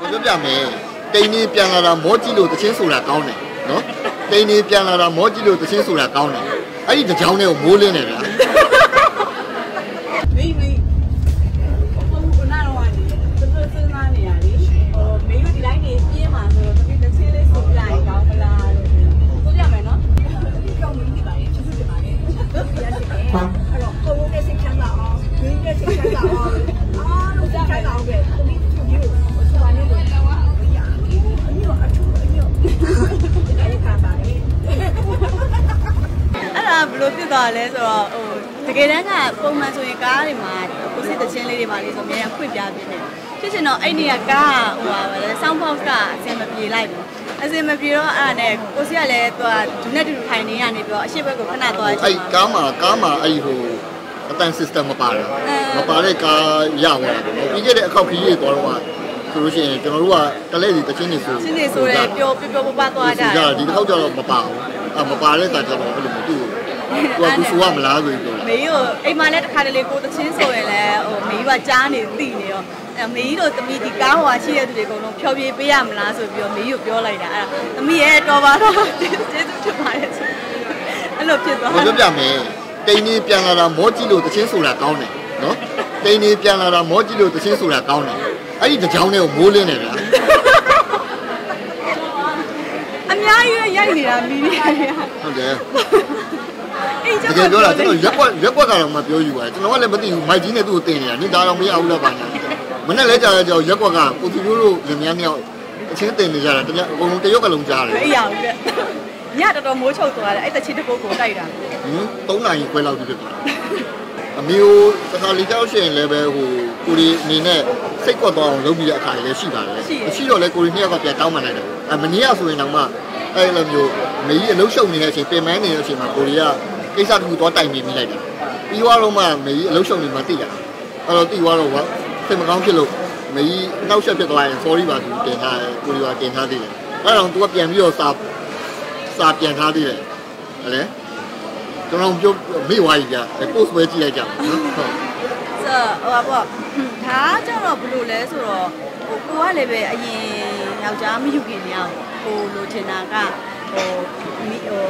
ဘယ်ပြောပြမယ်တိန်နေပြန်လာတာမောကြည့်လို့တချင်းဆိုတာကောင်းတယ်နော်တိန်နေပြန်လာတာမောကြည့်လို့တချင်းဆိုတာကောင်းတယ်အဲ့ဒီတကြောင်နဲ့ကိုမိုးလင်းတယ်ဗျာ လိုဖြစ်သွားလဲဆိုတော့ဟိုတကယ်တမ်းကပုံမှန်ဆိုရင်ကားတွေမှာကိုစစ်တချင်းလေးတွေမှာလေးဆိုအများကြီးခွင့်ပြပြနေဖြစ်ချင်တော့အဲ့နေကကားဟိုပါပဲ sound box ကအစင်မပြေလိုက်ဘူးအစင်မပြေတော့အဲ့ဒါနဲ့ကိုစီကလည်းသူကဒူနဲ့တူတူထိုင်နေရနေပြီးတော့အရှိဘက်ကိုခဏသွားချအဲ့င်ကားမှာကားမှာအဲ့ဟိုအတန် system မပါတာမပါတဲ့ကားရသွားတာပြီးခဲ့တဲ့အခောက်ခီးတွေသွားတော့ဆိုလို့ရှိရင်ကျွန်တော်တို့ကတလဲစီတချင်းနေဆိုရှင်းနေဆိုရဲပျော်ပျော်ပျော်ပပသွားတာကြဒီတစ်ခေါက်ကျတော့မပါဘူးအမပါတဲ့ကကျတော့အဲ့လိုမတူဘူး သူကသူဆိုရမလားဆိုပြီးပြောမေကြီးကိုအိမ်မှာလည်းတစ်ခါတလေကိုတချင်းဆိုရင်လည်းဟိုမေကြီးကကြားနေသိနေရောအဲမေကြီးတို့သမီးဒီကားဟွာရှိတဲ့သူတွေအကုန်လုံးဖျော်ဖြေပေးရမလားဆိုပြီးတော့မေကြီးကိုပြောလိုက်တာအဲ့ဒါသမီးရဲ့တော်ပါတော့ကျေးဇူးတင်ပါတယ်ဆိုအဲ့လိုဖြစ်သွားဘာပြောပြမလဲတိန်နေပြန်လာတာမောကြည့်လို့တချင်းဆိုတာကောင်းတယ်နော်တိန်နေပြန်လာတာမောကြည့်လို့တချင်းဆိုတာကောင်းတယ်အဲ့ဒီတကြောင်တွေကိုမိုးလင်းတယ်ဗျာအများကြီးပဲရိုက်နေတာမီဒီယာတွေကဟုတ်တယ်အိမ် တကျကယ်ပြောတာကျွန်တော်ရက်ကွက်ရက်ကွက်ကတော့မပြောယူပါဘူးကျွန်တော်ကလည်းမသိဘူးမိုက်ကြီးနဲ့သူ့ကိုတင်နေတာနေဒါတော့မရဘူးလားပါညာမနဲ့လဲကြာလဲကြာရက်ကွက်ကကိုသူတို့လိုလင်မယားမြောက်အချင်းတင်နေကြတာတကယ်အကုန်လုံးတရုတ်ကလုံးကြားတယ်မအိပ်ရဘူးတဲ့ညတော်တော်မိုးချုပ်သွားတယ်အဲ့တချစ်တပုတ်ကိုတိုက်တာဟင်3နာရီခွဲလောက်ဖြစ်သွားအမျိုးတခါလေကြောက်ရှင်လည်းပဲဟိုကိုရီအနေနဲ့စိတ်ကွက်သွားအောင်လုပ်ပြီးတဲ့အခါတွေလည်းရှိပါတယ်ရှိတော့လဲကိုရီနှစ်ယောက်ကပြန်တောင်းမှလိုက်တယ်အမနီးရဆိုရင်တော့မှအဲ့လိုမျိုးမေကြီးအလုံးရှုံနေတဲ့အချိန်ပင်မနေတဲ့အချိန်မှာကိုရီက ကိစ္စတစ်ခုသွားတိုင်နေမိလိုက်တယ်ပြီးသွားတော့မှမေကြီးအလုံးရှုံနေမှသိရအဲ့တော့သိသွားတော့စိတ်မကောင်းဖြစ်လို့မေကြီးနောက်ဆက်ဖြစ်သွားရင် sorry ပါသူတင်ထားတယ်ကိုရီကတင်ထားသေးတယ်အဲ့တော့ तू ကပြန်ပြီးတော့စာစာပြန်ထားသေးတယ်ဟုတ်လေကျွန်တော်ပြောမေ့သွားပြီကြာ post ပဲကြည့်လိုက်ကြပါနော်ဟုတ်ဆိုဟိုပါပေါ့ဒါကြတော့ဘယ်လိုလဲဆိုတော့ဟိုကိုကလည်းပဲအရင်ယောက်ျားမယူခင်နေအောင်ကိုလိုချင်တာကဟိုမိဟို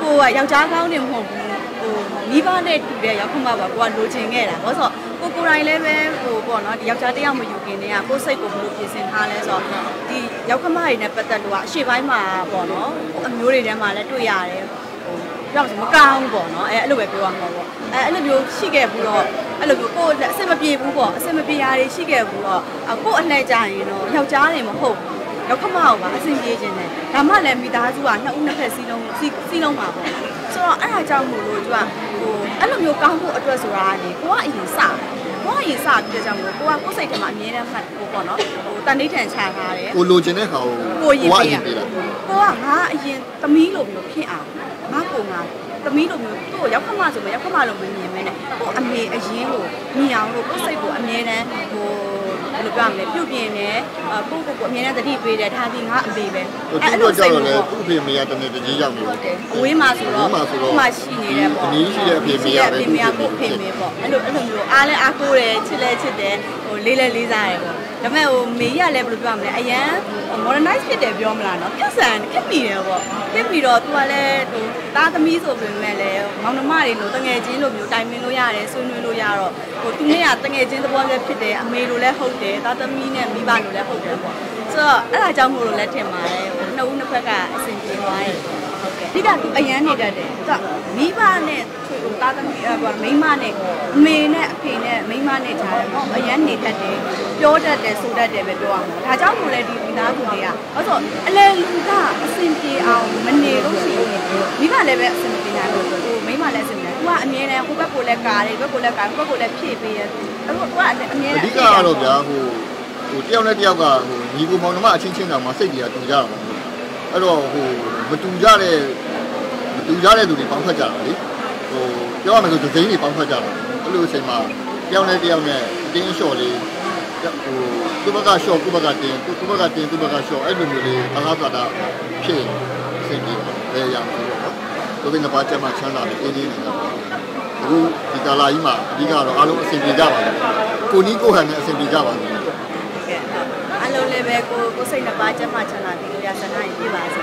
ကိုကယောက်ျားကောင်းနေမဟုတ်ဘူး ဟိုမိဘနဲ့တူတဲ့ရောက်ခမပါကိုကလိုချင်ခဲ့တာဘာလို့ဆိုကိုကိုယ်တိုင်လည်းပဲဟိုပေါ့နော်ဒီယောက်ျားတစ်ယောက်မယူခင်နေကကိုစိတ်ကိုဘယ်လိုပြင်ဆင်ထားလဲဆိုတော့ဒီရောက်ခမတွေနဲ့ပတ်သက်လို့ကအရှိပိုင်းမှာပေါ့နော်အမျိုးတွေထဲမှာလည်းတွေ့ရတယ်ဟိုပြောမကောင်းပေါ့နော်အဲအဲ့လိုပဲပြောရမှာပေါ့အဲအဲ့လိုမျိုးရှိခဲ့ဘူးတော့အဲ့လိုမျိုးကိုယ်အဆင်မပြေဘူးပေါ့အဆင်မပြေရာတွေရှိခဲ့ဘူးတော့ကိုယ်အလှည့်ကြရင်တော့ယောက်ျားတွေမဟုတ်ဘူး ရောက်ခမအောင်ပါအဆင်ပြေခြင်းနဲ့ဒါမှလည်းမိသားစုကနှစ်ဦးနှစ်ဖက်စီလုံးစီစီလုံးပါပေါ့ဆိုတော့အဲ့ဒါကြောင့်မို့လို့သူကဟိုအဲ့လိုမျိုးကောင်းဖို့အတွက်ဆိုတာကနေကိုကအရင်စကိုကအရင်စပြီးတဲ့ကြောင့်မို့ကိုကကိုယ်စိတ်ထဲမှာအမြဲတမ်းမှတ်ကိုပေါ့နော်ဟိုတန်ဋိဌာန်ချထားတယ်ကိုလိုချင်တဲ့ခါကိုကိုရင်ကပေးအရရင်ပေးတာကိုကငါအရင်သမီးလိုမျိုးဖြစ်အောင်ငါကိုငါသမီးလိုမျိုးသူ့ကိုရောက်ခမဆိုမရောက်ခမလိုမမြင်မဲနဲ့ကိုအမေအရင်ကိုမြင်အောင်လို့ကိုစိတ်ကိုအမြဲတမ်းဟို ဘယ်လိုပြောမလဲပြုတ်ပြင်းနေကိုကိုကိုအမြဲတမ်းတတိပေးတယ်ဒါဒီငါအမေပဲဟိုသူတို့ကြောက်တော့လေသူ့အဖေမေကတနေ့တကြီးရောက်နေဟုတ်တယ်အဝေးမှာဆိုတော့အဝေးမှာဆိုတော့ဟိုမှာရှိနေတယ်ပေါ့ဒီနေ့ရှိတဲ့အဖေမေကပဲအဖေမေကကိုအဖေမေပေါ့အဲ့လိုအဲ့လိုမျိုးအားလဲအားကိုးတယ်ချစ်လဲချစ်တယ် ဟိုလေးလဲလေးစားတယ်ပေါ့ဒါပေမဲ့ဟိုမေကြီးကလည်းဘယ်လိုပြောမလဲအရန် modernize ဖြစ်တယ်ပြောမလားနော်ခက်ဆန်ခက်မိတယ်ပေါ့ခက်ပြီးတော့သူကလည်းဟိုသားသမီးဆိုပေမဲ့လည်းမောင်နှမတွေလိုတငယ်ချင်းလိုမျိုးတိုင်ပင်လို့ရတယ်ဆွေးနွေးလို့ရတော့ဟိုသူနဲ့ကတငယ်ချင်းသဘောလည်းဖြစ်တယ်အမေလိုလည်းဟုတ်တယ်သားသမီးနဲ့မိဘလိုလည်းဟုတ်တယ်ပေါ့ဆိုတော့အဲ့ဒါကြောင့်မို့လို့လည်းထင်ပါတယ်ဟိုနှစ်ဦးနှစ်ဖက်ကအဆင်ပြေသွားတယ်ဟုတ်ကဲ့ဒီကသူအရန်နေတတ်တယ်သူကမိဘနဲ့ ဟိုသားသမီးဟိုမိမနဲ့အမေနဲ့အဖေနဲ့မိမနဲ့ကြားတယ်ပေါ့အရန်နေတတ်တယ်ပြောတတ်တယ်ဆိုတတ်တယ်ပဲပြောရမှာဒါကြောင့်မို့လဲဒီမိသားစုတွေကအဲ့ဆိုအလဲလူကအဆင်ပြေအောင်မနေလို့ရှိရင်မိဘလည်းပဲအဆင်ပြေတာလို့ဟိုမိမလည်းအဆင်ပြေတယ်သူကအမြဲတမ်းဟိုဘက်ကိုလည်းကာတယ်ဘက်ကိုလည်းကာဘက်ကိုလည်းဖြည့်ပေးတယ်အဲ့တော့သူကအမြဲတအမ်းဓိကကတော့ဗျာဟိုဟိုတယောက်နဲ့တယောက်ကဟိုညီကိုမောင်နှမအချင်းချင်းတောင်မှစိတ်တွေကတူကြတာပေါ့အဲ့တော့ဟိုမတူကြတဲ့မတူကြတဲ့လူတွေပေါင်းဖက်ကြတာလေ ဟိုပြောရမယ်ဆိုဒဇိန်းတွေပေါင်းဖက်ကြတာအဲ့လိုအချိန်မှာတယောက်နဲ့တယောက်နဲ့အတင်းလျှော့လေးဟိုသူ့ဘက်ကလျှော့သူ့ဘက်ကတင်းသူ့ဘက်ကတင်းသူ့ဘက်ကလျှော့အဲ့လိုမျိုးလေးအားကားသာတာဖြစ်အဆင်ပြေတယ်ရမှာပေါ့နော်သူတို့နှစ်ပါးချက်မှချမ်းသာတယ်အင်းကြီးနေတာပေါ့အခုဒီကာလာကြီးမှာအဓိကတော့အားလုံးအဆင်ပြေကြပါလိမ့်ကိုနီးကိုဟန်နဲ့အဆင်ပြေကြပါလိမ့်ကဲအားလုံးလည်းပဲပဲကိုကိုစိတ်နှစ်ပါးကျမ်းမာချမ်းသာပြီးလို့ရဆန္ဒရင်ပြပါစေ